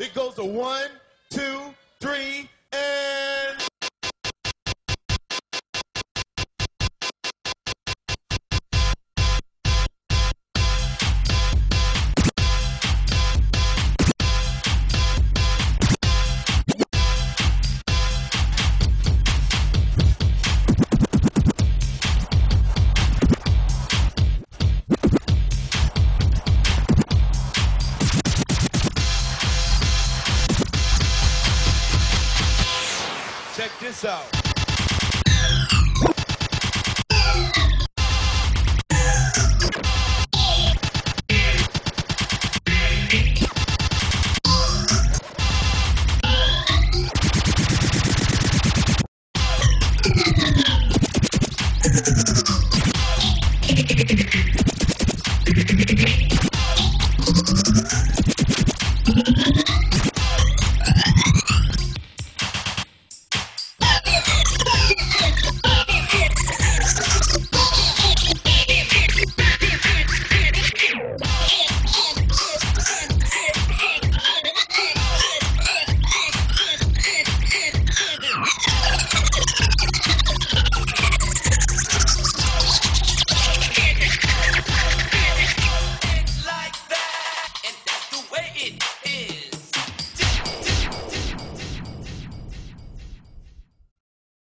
It goes to one, two, three, Check this out.